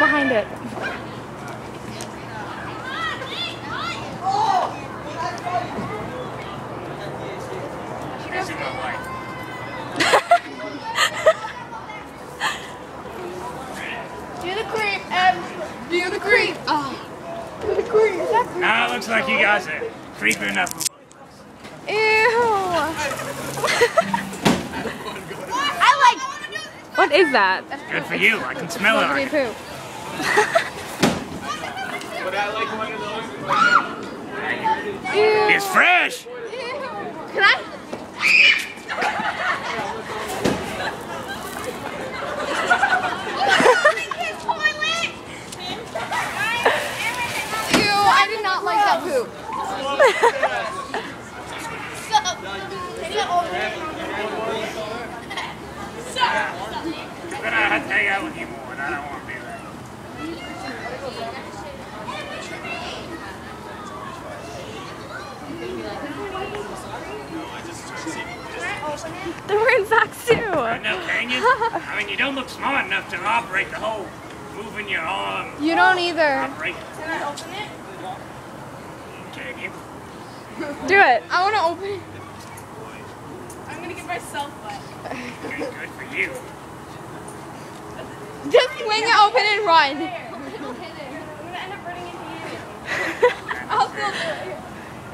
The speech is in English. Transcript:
it. Kissing my wife. Do the creep, Em. Do the creep. Oh. Do the creep. Is that creep? Now it looks like you guys are creeping up. Ew. I like. What is that? Good for you. I can smell it. Me on you. poo. Ew. It's fresh. Can I? Ew, I did not like that poop. I'm gonna hang out with you more, and I don't want to be there. They're in socks too. I know, can you? I mean, you don't look smart enough to operate the whole moving your arm You don't either. operate. Can I open it? Can you? Do it. I want to open it. I'm gonna give myself wet. Good, good for you. Just swing it open and run. I'm gonna end up running into you. I'll still do it.